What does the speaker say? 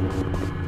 you